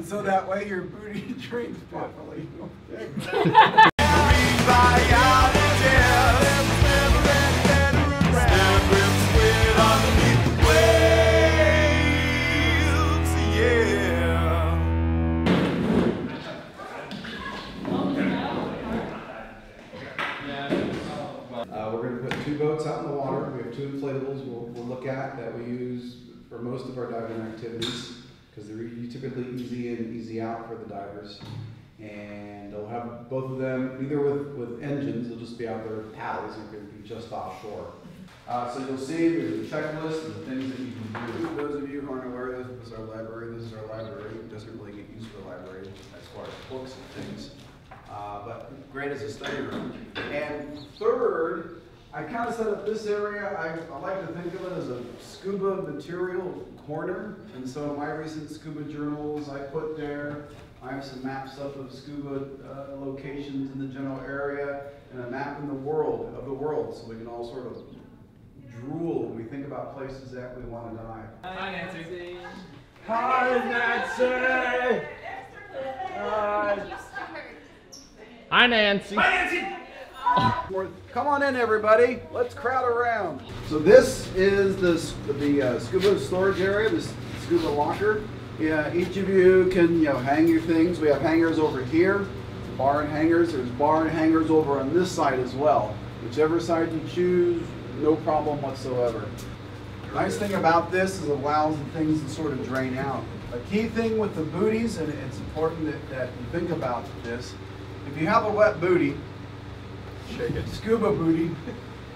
And so that way your booty drains properly. Uh, we're gonna put two boats out in the water. We have two inflatables we'll look at that we use for most of our diving activities because they're typically easy in, easy out for the divers. And they'll have both of them either with, with engines, they'll just be out there with paddles, and can be just offshore. Uh, so you'll see there's a checklist of things that you can do. For those of you who aren't aware, this this is our library. This is our library. It doesn't really get used for a library as far as books and things. Uh, but great as a study room. And third, I kind of set up this area, I, I like to think of it as a scuba material corner. And so my recent scuba journals I put there. I have some maps up of scuba uh, locations in the general area and a map in the world, of the world, so we can all sort of drool when we think about places that we want to dive. Hi, Nancy. Hi, Nancy! Hi. Hi, Nancy. More- Come on in, everybody. Let's crowd around. So this is the, the uh, scuba storage area, the scuba locker. Yeah, each of you can you know hang your things. We have hangers over here, bar and hangers. There's bar and hangers over on this side as well. Whichever side you choose, no problem whatsoever. Nice thing about this is it allows the things to sort of drain out. A key thing with the booties, and it's important that, that you think about this, if you have a wet booty, scuba booty,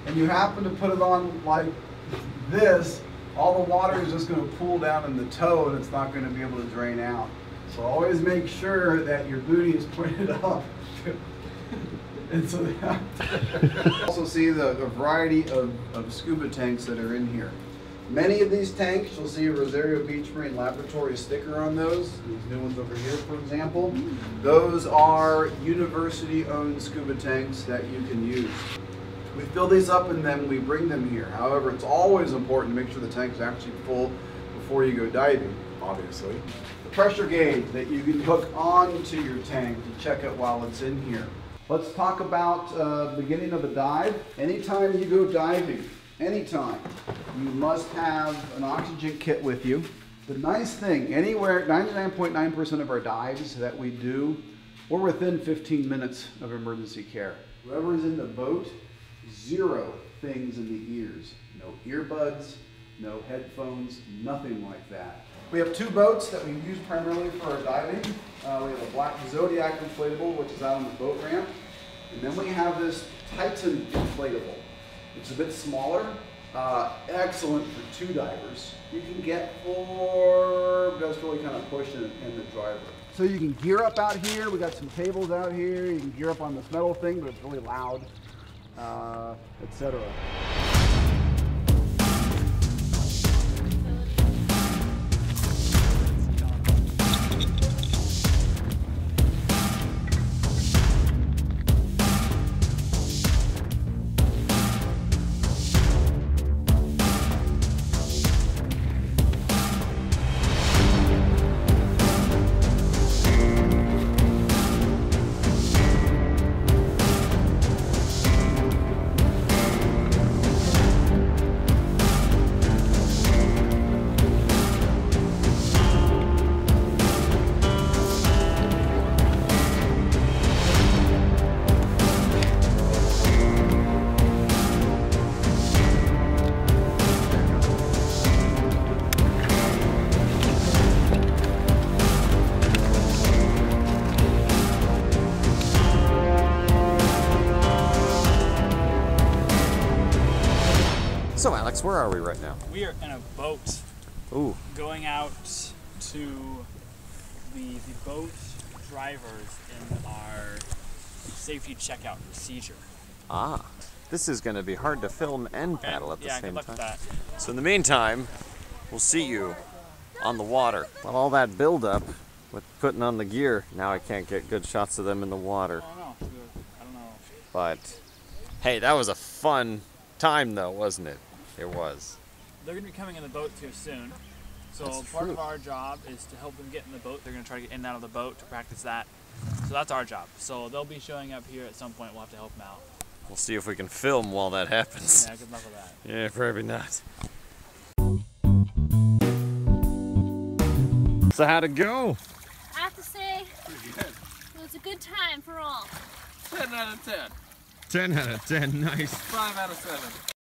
and you happen to put it on like this, all the water is just going to pool down in the toe and it's not going to be able to drain out. So always make sure that your booty is pointed up. and so also see the, the variety of, of scuba tanks that are in here. Many of these tanks, you'll see a Rosario Beach Marine Laboratory sticker on those. These new ones over here, for example. Those are university-owned scuba tanks that you can use. We fill these up and then we bring them here. However, it's always important to make sure the tank is actually full before you go diving, obviously. The pressure gauge that you can hook onto your tank to check it while it's in here. Let's talk about uh, beginning of a dive. Anytime you go diving, anytime, you must have an oxygen kit with you. The nice thing, anywhere, 99.9% of our dives that we do, we're within 15 minutes of emergency care. Whoever's in the boat, zero things in the ears. No earbuds, no headphones, nothing like that. We have two boats that we use primarily for our diving. Uh, we have a black Zodiac inflatable, which is out on the boat ramp. And then we have this Titan inflatable. It's a bit smaller, uh, excellent for two divers. You can get four, but that's really kind of pushing in the driver. So you can gear up out here. We got some tables out here. You can gear up on this metal thing, but it's really loud, uh, etc. So, Alex, where are we right now? We are in a boat Ooh, going out to the, the boat drivers in our safety checkout procedure. ah. This is going to be hard to film and paddle at the yeah, same time. that. So, in the meantime, we'll see you on the water. Well, all that buildup with putting on the gear, now I can't get good shots of them in the water. I don't know. I don't know. But hey, that was a fun time, though, wasn't it? It was. They're going to be coming in the boat here soon. So That's part true. of our job is to help them get in the boat. They're gonna try to get in and out of the boat to practice that. So that's our job. So they'll be showing up here at some point. We'll have to help them out. We'll see if we can film while that happens. Yeah, good luck with that. Yeah, probably not. So how'd it go? I have to say, it was a good time for all. 10 out of 10. 10 out of 10, nice. 5 out of 7.